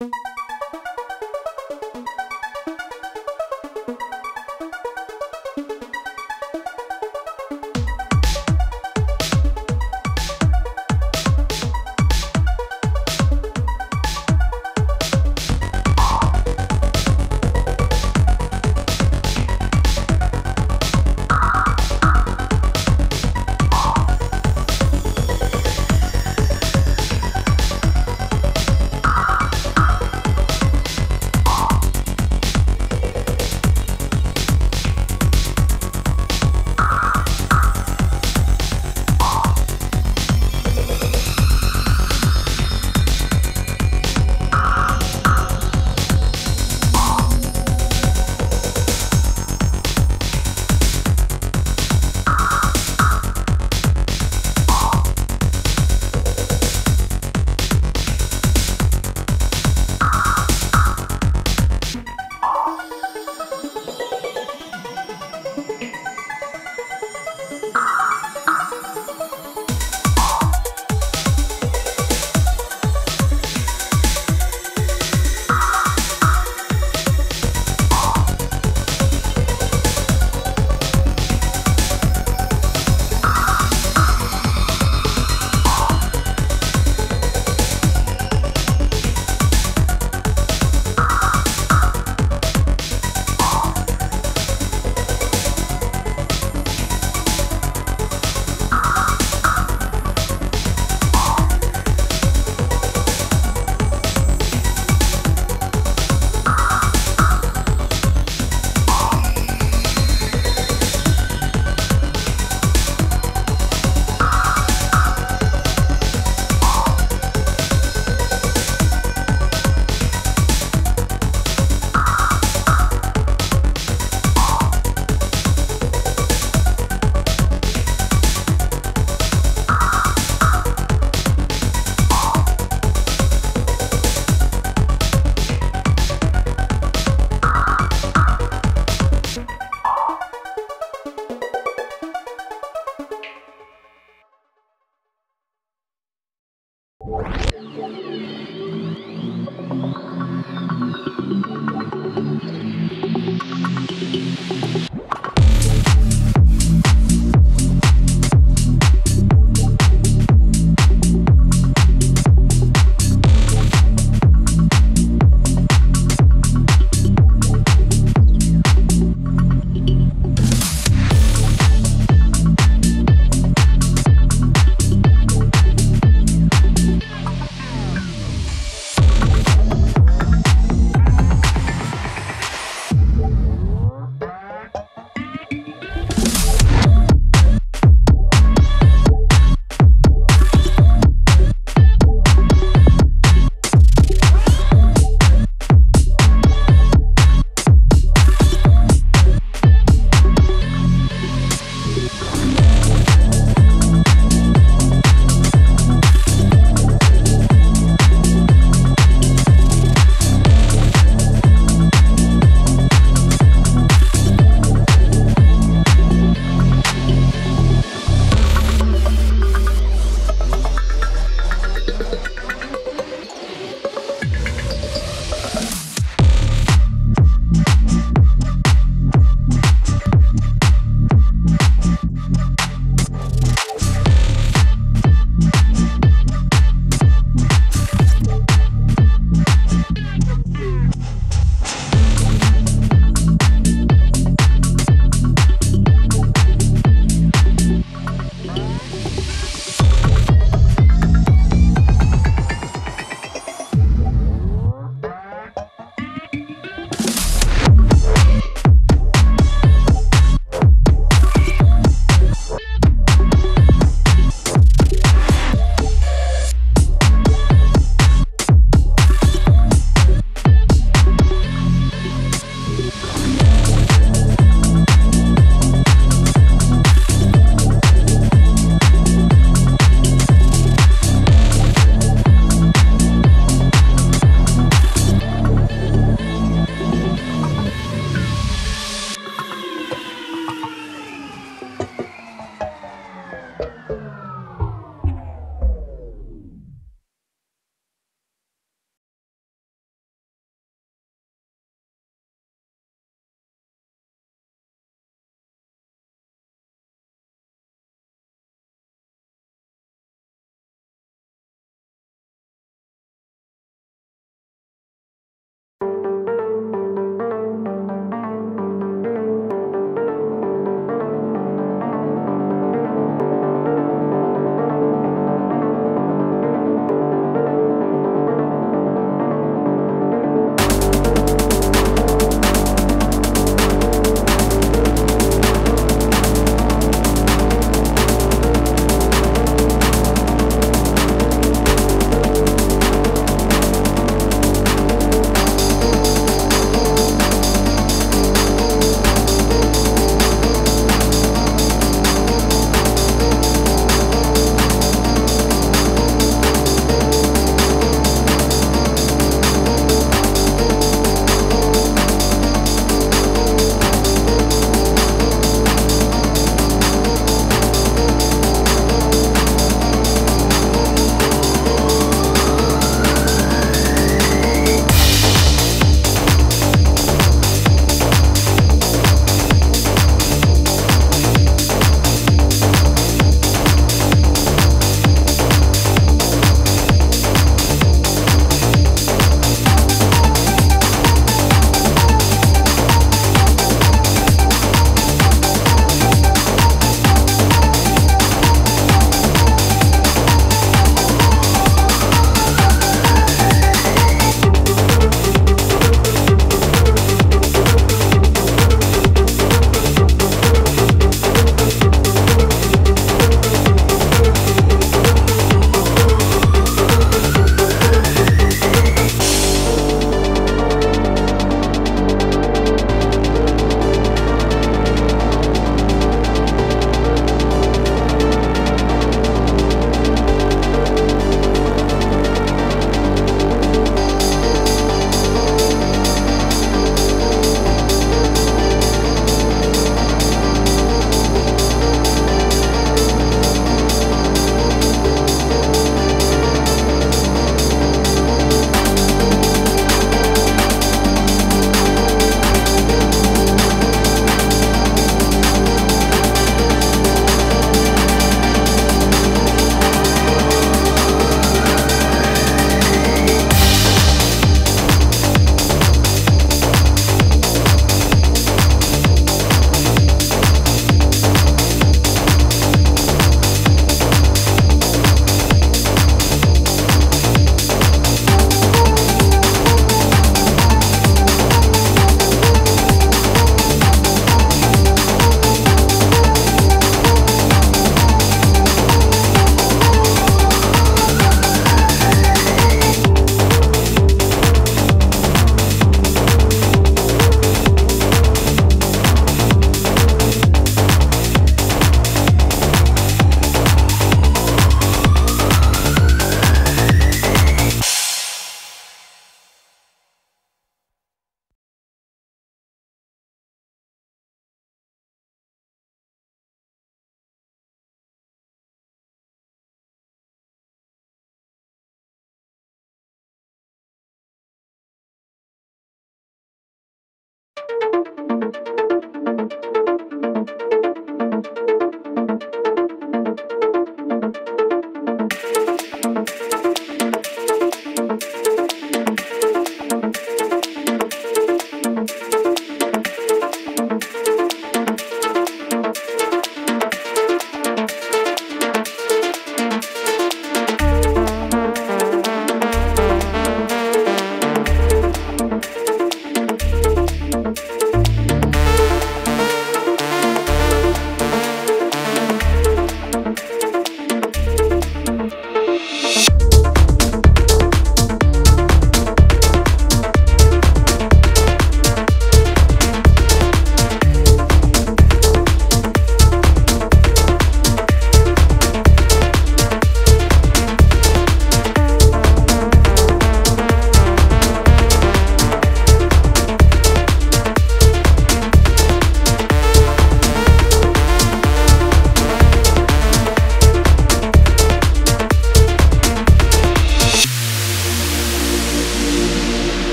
you.